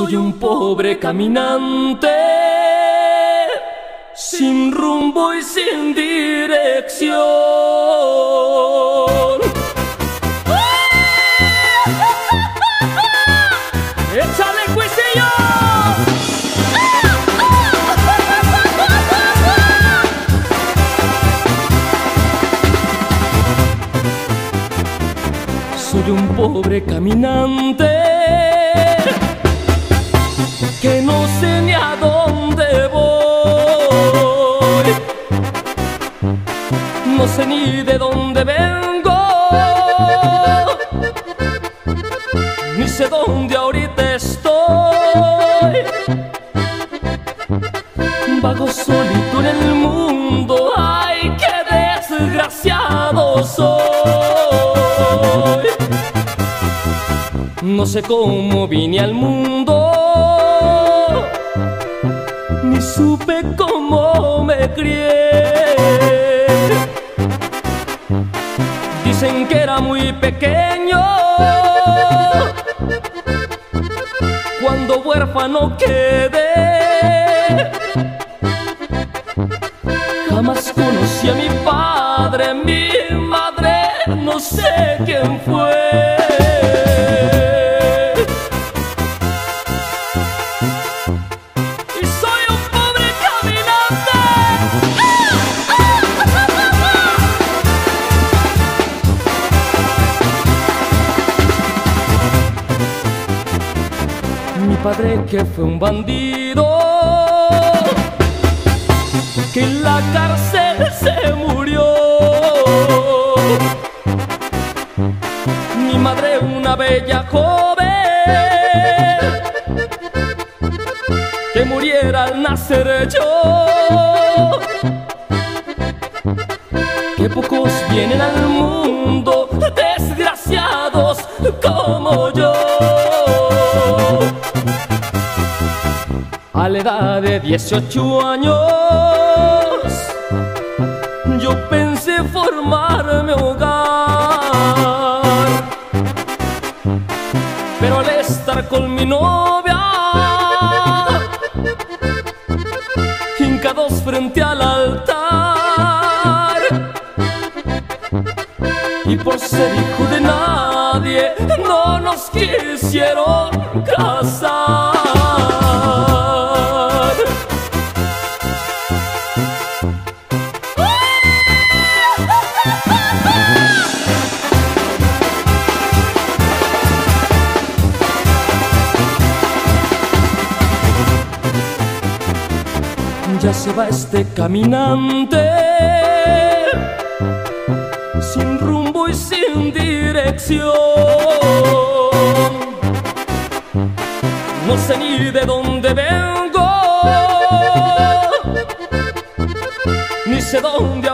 Soy un pobre caminante, sin rumbo y sin dirección. ¡Échale cuisillo! Soy un pobre caminante que no sé ni a dónde voy. No sé ni de dónde vengo, ni sé dónde ahorita estoy. Vago solito en el mundo, ay, qué desgraciado soy. No sé cómo vine al mundo, muy pequeño cuando huérfano quedé. Jamás conocí a mi padre, mi madre, no sé quién fue. Padre que fue un bandido, que en la cárcel se murió. Mi madre una bella joven, que muriera al nacer yo. Que pocos vienen al mundo, A la edad de 18 años, yo pensé formarme hogar. Pero al estar con mi novia, hincados frente al altar, y por ser hijo de nadie, no nos quisieron casar. Ya se va este caminante sin rumbo y sin dirección. No sé ni de dónde vengo, ni sé dónde